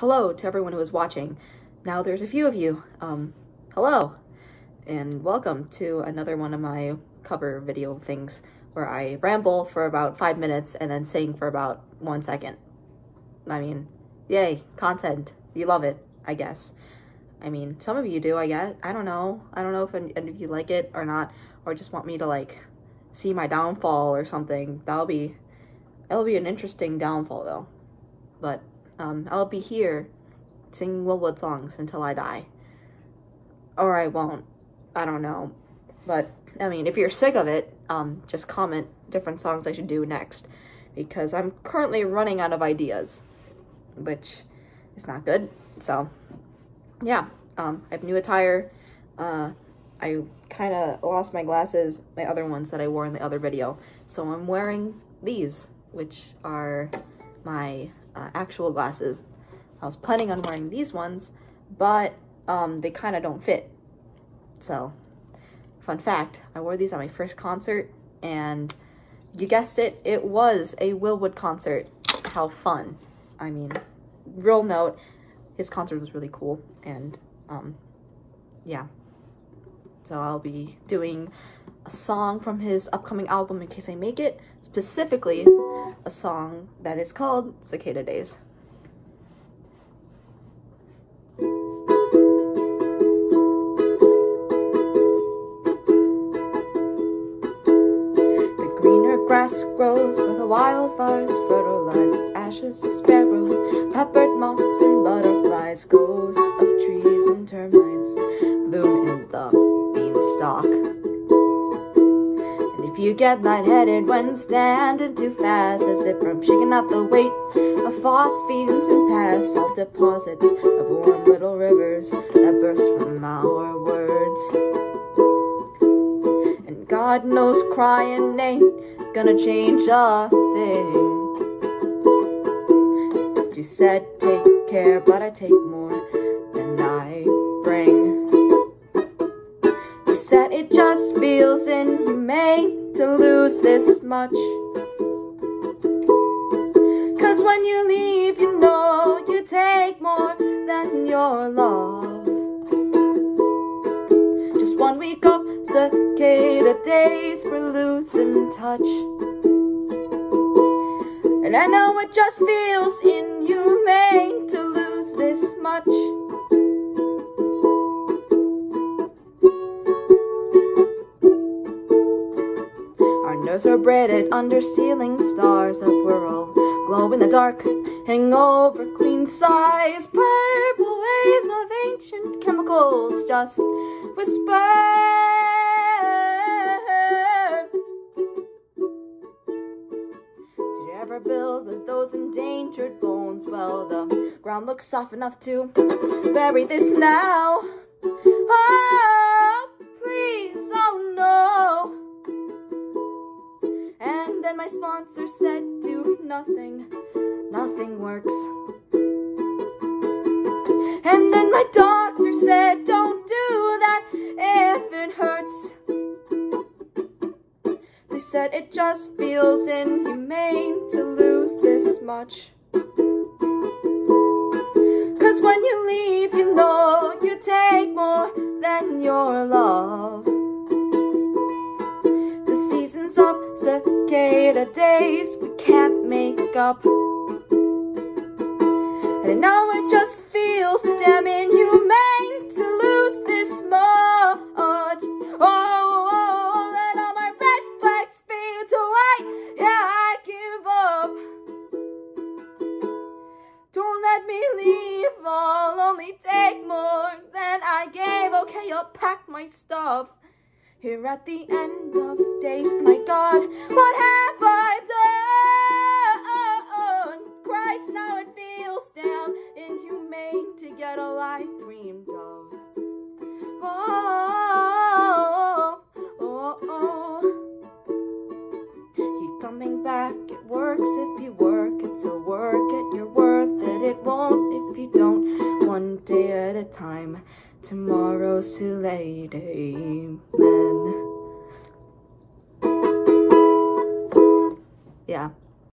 hello to everyone who is watching. Now there's a few of you. Um, hello, and welcome to another one of my cover video things where I ramble for about five minutes and then sing for about one second. I mean, yay, content. You love it, I guess. I mean, some of you do, I guess. I don't know. I don't know if any of you like it or not, or just want me to like see my downfall or something. That'll be, it'll be an interesting downfall though. But um, I'll be here singing Will Wood songs until I die. Or I won't. I don't know. But, I mean, if you're sick of it, um, just comment different songs I should do next. Because I'm currently running out of ideas. Which is not good. So, yeah. Um, I have new attire. Uh, I kind of lost my glasses, my other ones that I wore in the other video. So I'm wearing these, which are my uh, actual glasses. I was planning on wearing these ones, but um, they kind of don't fit. So, fun fact, I wore these at my first concert, and you guessed it, it was a Will Wood concert. How fun. I mean, real note, his concert was really cool, and um, yeah. So I'll be doing a song from his upcoming album, In Case I Make It, specifically a song that is called Cicada Days. The greener grass grows where the wildfires fertilize with ashes of sparrows, peppered moths and butterflies, ghosts of trees and termites bloom in the beanstalk you get lightheaded when standing too fast As if from shaking out the weight of phosphenes and past Salt deposits of warm little rivers that burst from our words. And God knows crying ain't gonna change a thing. You said take care, but I take more than I bring. You said it just feels inhumane to lose this much. Cause when you leave, you know you take more than your love. Just one week of cicada days for losing touch. And I know it just feels inhumane to lose this much. Are braided under ceiling stars that whirl, glow in the dark, hang over queen size. Purple waves of ancient chemicals just whisper. Did you ever build with those endangered bones? Well, the ground looks soft enough to bury this now. Oh, And then my sponsor said, do nothing, nothing works. And then my doctor said, don't do that if it hurts. They said it just feels inhumane to lose this much. Cause when you leave, you know you take more than your love. Cicada days we can't make up. And I know it just feels damn inhumane to lose this much. Oh, oh, let all my red flags fade white. Yeah, I give up. Don't let me leave, I'll only take more than I gave. Okay, I'll pack my stuff. Here at the end of days, my God, what have Tomorrow's too late, amen. Yeah.